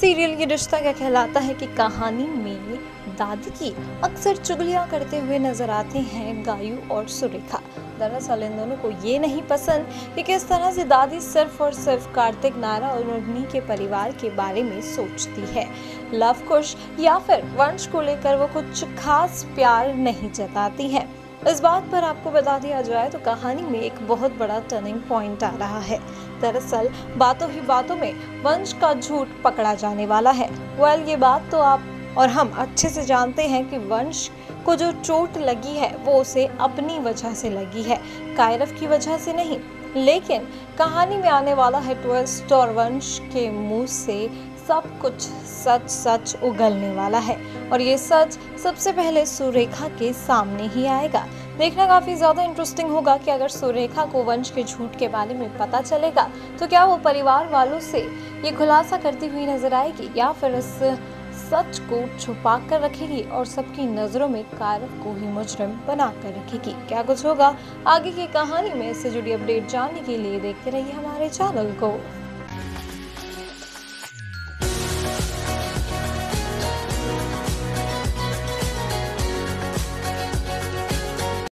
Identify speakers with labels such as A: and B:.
A: Serial ये रिश्ता क्या कहलाता है कि कहानी में दादी की अक्सर चुगलियाँ करते हुए नज़र आते हैं गायू और सुरेखा। दरअसल इन दोनों को ये नहीं पसंद कि किस तरह से दादी सिर्फ़ और सिर्फ़ कार्तिक नारा और उन्हीं के परिवार के बारे में सोचती है। लव कुश या फिर वंश को लेकर वो कुछ खास प्यार नहीं जताती है। इस बात पर आपको बता दिया जाए तो कहानी में एक बहुत बड़ा टर्निंग पॉइंट आ रहा है। दरअसल, बातों ही बातों में वंश का झूठ पकड़ा जाने वाला है। वेल ये बात तो आप और हम अच्छे से जानते हैं कि वंश को जो चोट लगी है, वो उसे अपनी वजह से लगी है। कायरव की वजह से नहीं, लेकिन कहानी में आने वाला है ट्विस्ट और वंश के मुँह से सब कुछ सच सच उगलने वाला है। और ये सच सबसे पहले सुरेखा के सामने ही आएगा। देखना काफ़ी ज़्यादा इंटरेस्टिंग होगा कि अगर सुरेखा को वंश के झूठ के बारे में पता चलेगा तो क्या वो परिवार वालों से ये खुलासा करती हुई नज़र आएगी या फिर इस सच को छुपा कर रखेगी और सबकी नज़रों में कारक को ही मुजरम बना कर रखेगी। क्या कुछ होगा? आगे की कहानी में इससे जुड़ी अपडेट जानने के लिए देखते रहिए हमारे चैनल को।